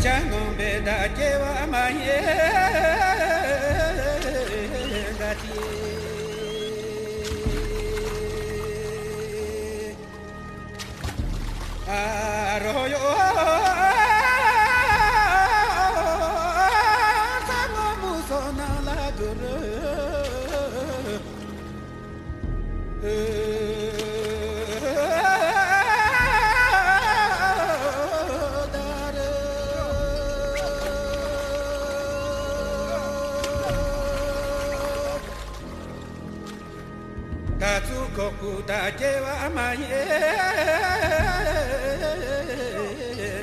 cha ng'ombe dajewa manye gatie arroyo kama musona katsukoku takewa amaye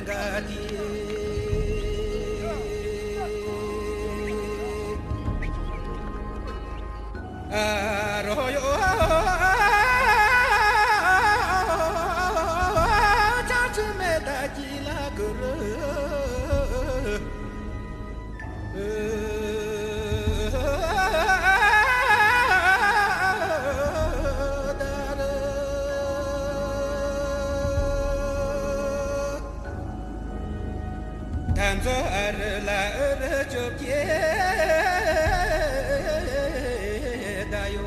ngati aroyo tanzo arla rachop ye dayo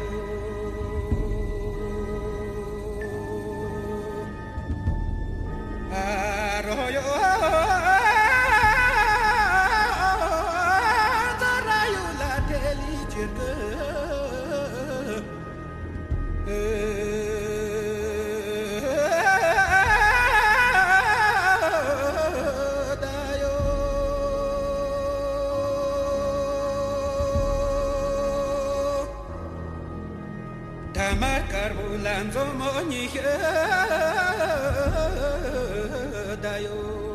aroyo darayo la deli chirke amar karbulan zomo ni dayo.